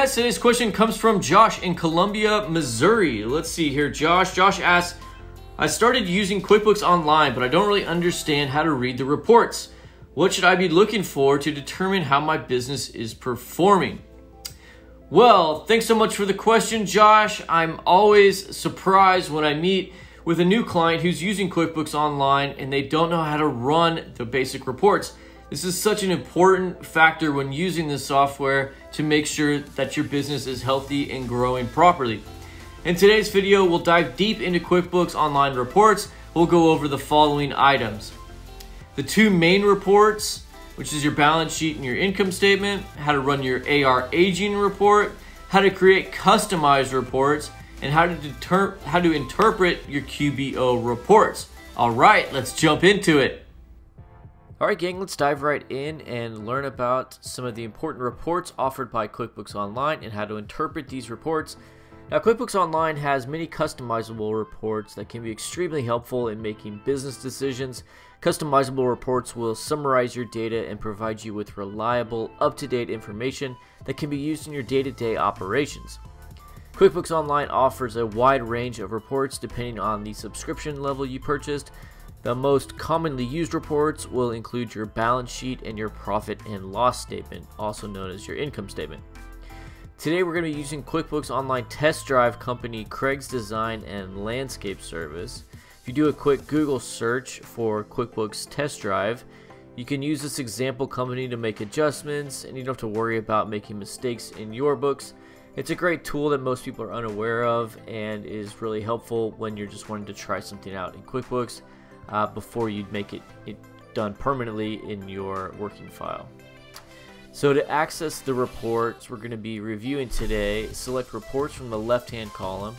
Guys, today's question comes from Josh in Columbia, Missouri. Let's see here. Josh, Josh asks, I started using QuickBooks Online, but I don't really understand how to read the reports. What should I be looking for to determine how my business is performing? Well, thanks so much for the question, Josh. I'm always surprised when I meet with a new client who's using QuickBooks Online and they don't know how to run the basic reports. This is such an important factor when using this software to make sure that your business is healthy and growing properly. In today's video, we'll dive deep into QuickBooks Online reports. We'll go over the following items. The two main reports, which is your balance sheet and your income statement, how to run your AR aging report, how to create customized reports, and how to deter how to interpret your QBO reports. All right, let's jump into it. Alright gang, let's dive right in and learn about some of the important reports offered by QuickBooks Online and how to interpret these reports. Now QuickBooks Online has many customizable reports that can be extremely helpful in making business decisions. Customizable reports will summarize your data and provide you with reliable, up-to-date information that can be used in your day-to-day -day operations. QuickBooks Online offers a wide range of reports depending on the subscription level you purchased, the most commonly used reports will include your balance sheet and your profit and loss statement, also known as your income statement. Today we're going to be using QuickBooks Online Test Drive company Craig's Design and Landscape Service. If you do a quick Google search for QuickBooks Test Drive, you can use this example company to make adjustments and you don't have to worry about making mistakes in your books. It's a great tool that most people are unaware of and is really helpful when you're just wanting to try something out in QuickBooks uh, before you'd make it, it done permanently in your working file. So to access the reports we're going to be reviewing today, select reports from the left hand column.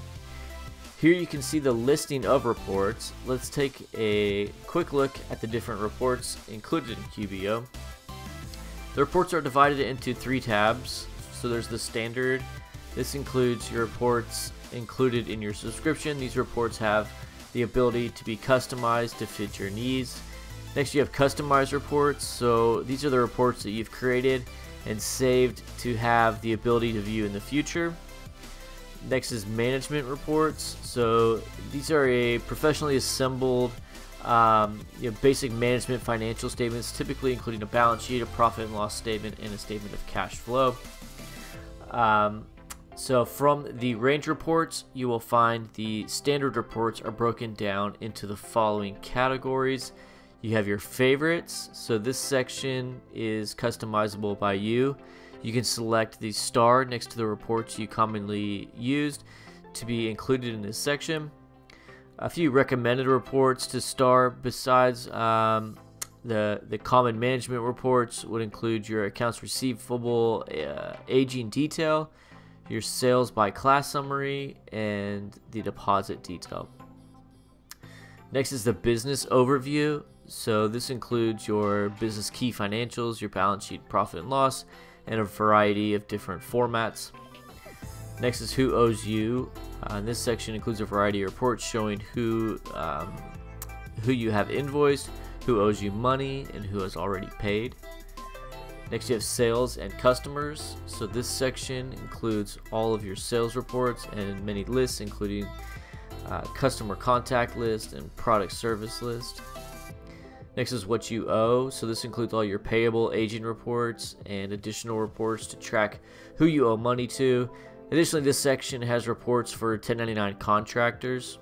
Here you can see the listing of reports. Let's take a quick look at the different reports included in QBO. The reports are divided into three tabs. So there's the standard. This includes your reports included in your subscription. These reports have the ability to be customized to fit your needs. Next, you have customized reports. So these are the reports that you've created and saved to have the ability to view in the future. Next is management reports. So these are a professionally assembled um, you know, basic management financial statements, typically including a balance sheet, a profit and loss statement, and a statement of cash flow. Um, so from the range reports, you will find the standard reports are broken down into the following categories. You have your favorites. So this section is customizable by you. You can select the star next to the reports you commonly used to be included in this section. A few recommended reports to star besides um, the, the common management reports would include your accounts receivable uh, aging detail, your sales by class summary, and the deposit detail. Next is the business overview. So this includes your business key financials, your balance sheet, profit and loss, and a variety of different formats. Next is who owes you. Uh, this section includes a variety of reports showing who um, who you have invoiced, who owes you money, and who has already paid. Next you have sales and customers. So this section includes all of your sales reports and many lists including uh, customer contact list and product service list. Next is what you owe. So this includes all your payable aging reports and additional reports to track who you owe money to. Additionally, this section has reports for 1099 contractors.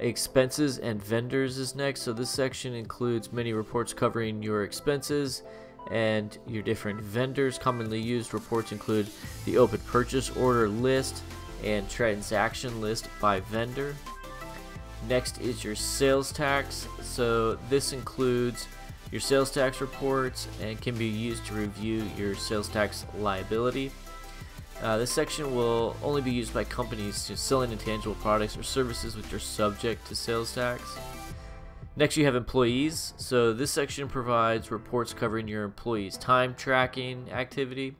Expenses and vendors is next. So this section includes many reports covering your expenses and your different vendors. Commonly used reports include the open purchase order list and transaction list by vendor. Next is your sales tax. So this includes your sales tax reports and can be used to review your sales tax liability. Uh, this section will only be used by companies selling intangible products or services which are subject to sales tax. Next, you have employees. So this section provides reports covering your employees' time tracking activity.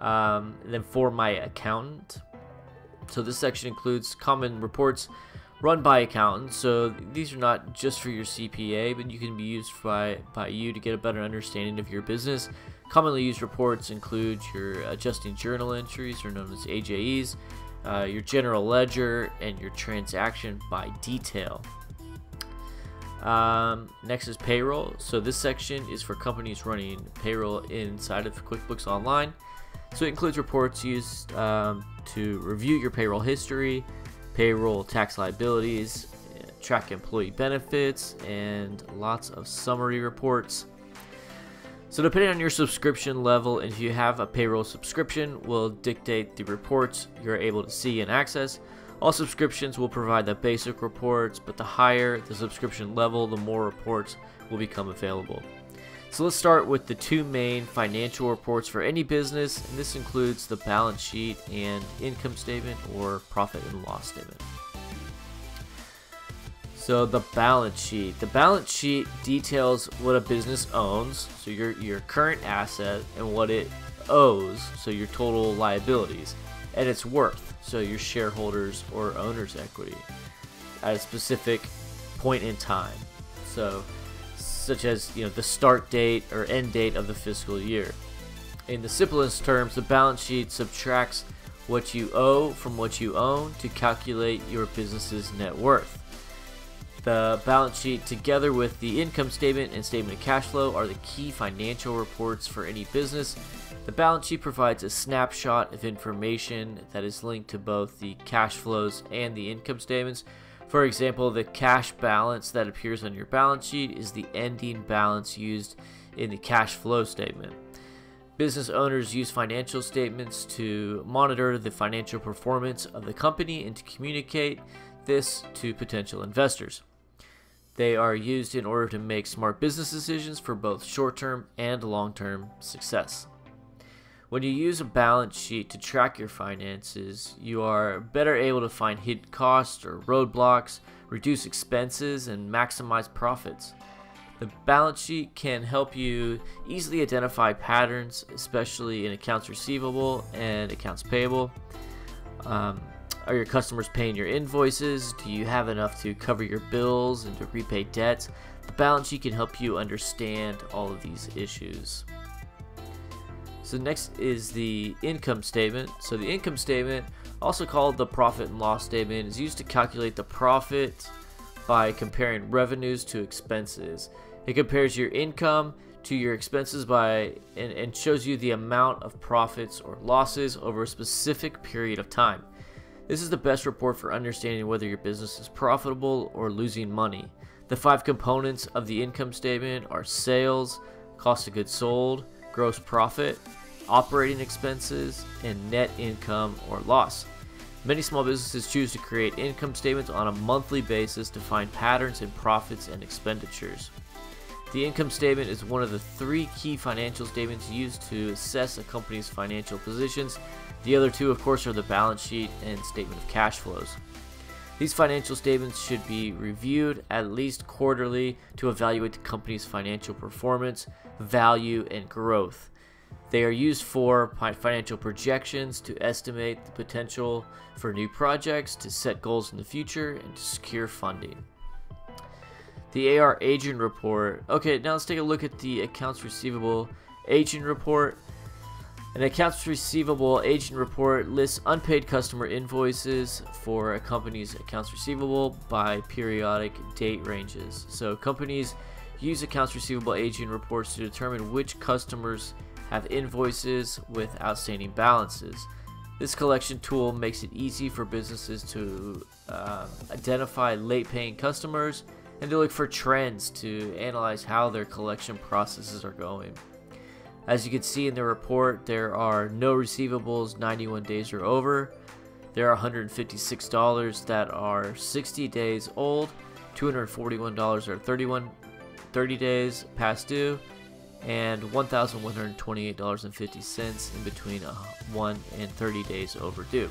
Um, then for my accountant. So this section includes common reports run by accountants. So these are not just for your CPA, but you can be used by, by you to get a better understanding of your business. Commonly used reports include your adjusting journal entries, or known as AJEs, uh, your general ledger, and your transaction by detail. Um, next is payroll. So this section is for companies running payroll inside of QuickBooks Online. So it includes reports used um, to review your payroll history, payroll tax liabilities, track employee benefits, and lots of summary reports. So depending on your subscription level, and if you have a payroll subscription, will dictate the reports you're able to see and access. All subscriptions will provide the basic reports, but the higher the subscription level, the more reports will become available. So let's start with the two main financial reports for any business, and this includes the balance sheet and income statement or profit and loss statement. So the balance sheet. The balance sheet details what a business owns, so your your current asset and what it owes, so your total liabilities, and its worth, so your shareholders or owners equity at a specific point in time. So such as you know the start date or end date of the fiscal year. In the simplest terms, the balance sheet subtracts what you owe from what you own to calculate your business's net worth. The balance sheet, together with the income statement and statement of cash flow, are the key financial reports for any business. The balance sheet provides a snapshot of information that is linked to both the cash flows and the income statements. For example, the cash balance that appears on your balance sheet is the ending balance used in the cash flow statement. Business owners use financial statements to monitor the financial performance of the company and to communicate this to potential investors. They are used in order to make smart business decisions for both short term and long term success. When you use a balance sheet to track your finances, you are better able to find hidden costs or roadblocks, reduce expenses, and maximize profits. The balance sheet can help you easily identify patterns, especially in accounts receivable and accounts payable. Um, are your customers paying your invoices? Do you have enough to cover your bills and to repay debts? The balance sheet can help you understand all of these issues. So next is the income statement. So the income statement, also called the profit and loss statement, is used to calculate the profit by comparing revenues to expenses. It compares your income to your expenses by and, and shows you the amount of profits or losses over a specific period of time. This is the best report for understanding whether your business is profitable or losing money. The five components of the income statement are sales, cost of goods sold, gross profit, operating expenses, and net income or loss. Many small businesses choose to create income statements on a monthly basis to find patterns in profits and expenditures. The income statement is one of the three key financial statements used to assess a company's financial positions the other two, of course, are the balance sheet and statement of cash flows. These financial statements should be reviewed at least quarterly to evaluate the company's financial performance, value, and growth. They are used for financial projections to estimate the potential for new projects, to set goals in the future, and to secure funding. The AR aging report. Okay, now let's take a look at the accounts receivable aging report. An accounts receivable aging report lists unpaid customer invoices for a company's accounts receivable by periodic date ranges. So companies use accounts receivable aging reports to determine which customers have invoices with outstanding balances. This collection tool makes it easy for businesses to uh, identify late paying customers and to look for trends to analyze how their collection processes are going. As you can see in the report, there are no receivables 91 days or over. There are $156 that are 60 days old, $241 are 31, 30 days past due, and $1,128.50 in between uh, 1 and 30 days overdue.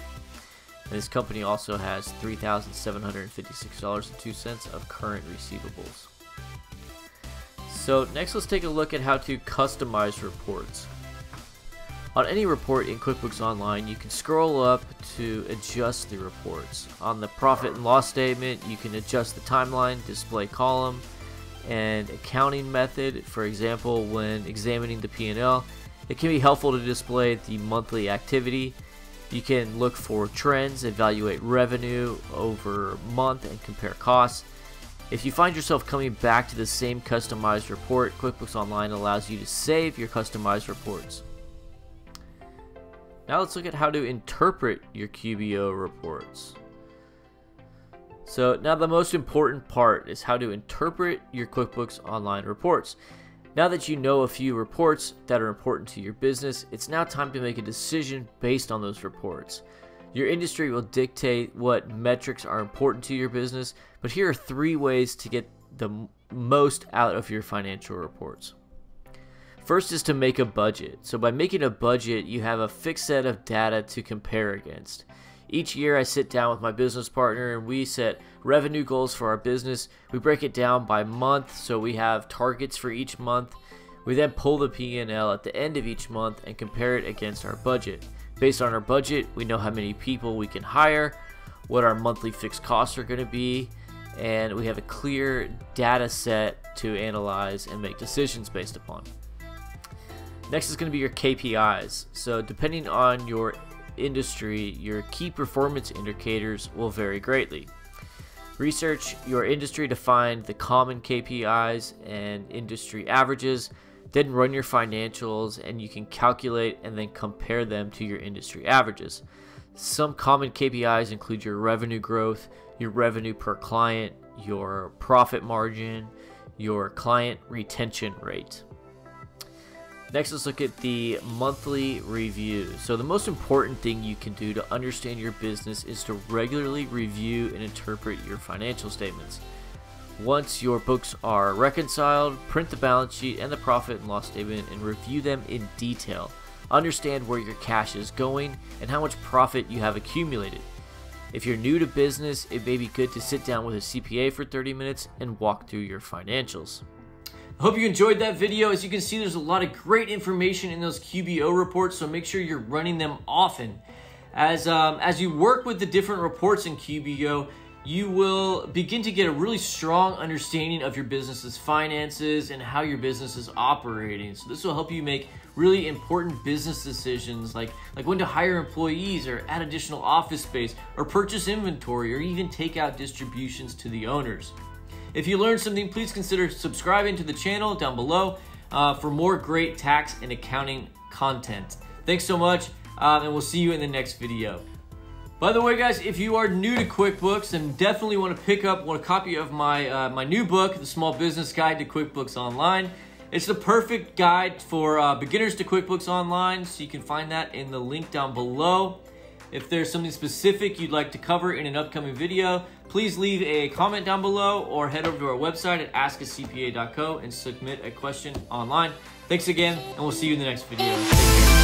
And this company also has $3,756.02 of current receivables. So next let's take a look at how to customize reports. On any report in QuickBooks Online, you can scroll up to adjust the reports. On the profit and loss statement, you can adjust the timeline, display column, and accounting method. For example, when examining the P&L, it can be helpful to display the monthly activity. You can look for trends, evaluate revenue over month, and compare costs. If you find yourself coming back to the same customized report, QuickBooks Online allows you to save your customized reports. Now let's look at how to interpret your QBO reports. So now the most important part is how to interpret your QuickBooks Online reports. Now that you know a few reports that are important to your business, it's now time to make a decision based on those reports. Your industry will dictate what metrics are important to your business, but here are three ways to get the most out of your financial reports. First is to make a budget. So by making a budget, you have a fixed set of data to compare against. Each year I sit down with my business partner and we set revenue goals for our business. We break it down by month so we have targets for each month. We then pull the P&L at the end of each month and compare it against our budget. Based on our budget, we know how many people we can hire, what our monthly fixed costs are going to be, and we have a clear data set to analyze and make decisions based upon. Next is going to be your KPIs. So depending on your industry, your key performance indicators will vary greatly. Research your industry to find the common KPIs and industry averages, then run your financials and you can calculate and then compare them to your industry averages. Some common KPIs include your revenue growth, your revenue per client, your profit margin, your client retention rate. Next, let's look at the monthly review. So the most important thing you can do to understand your business is to regularly review and interpret your financial statements. Once your books are reconciled, print the balance sheet and the profit and loss statement and review them in detail. Understand where your cash is going and how much profit you have accumulated. If you're new to business, it may be good to sit down with a CPA for 30 minutes and walk through your financials. I hope you enjoyed that video. As you can see, there's a lot of great information in those QBO reports, so make sure you're running them often. As, um, as you work with the different reports in QBO, you will begin to get a really strong understanding of your business's finances and how your business is operating. So this will help you make really important business decisions like, like when to hire employees or add additional office space or purchase inventory or even take out distributions to the owners. If you learned something, please consider subscribing to the channel down below uh, for more great tax and accounting content. Thanks so much, um, and we'll see you in the next video. By the way, guys, if you are new to QuickBooks and definitely want to pick up one copy of my uh, my new book, The Small Business Guide to QuickBooks Online, it's the perfect guide for uh, beginners to QuickBooks Online, so you can find that in the link down below. If there's something specific you'd like to cover in an upcoming video, please leave a comment down below or head over to our website at askacpa.co and submit a question online. Thanks again, and we'll see you in the next video.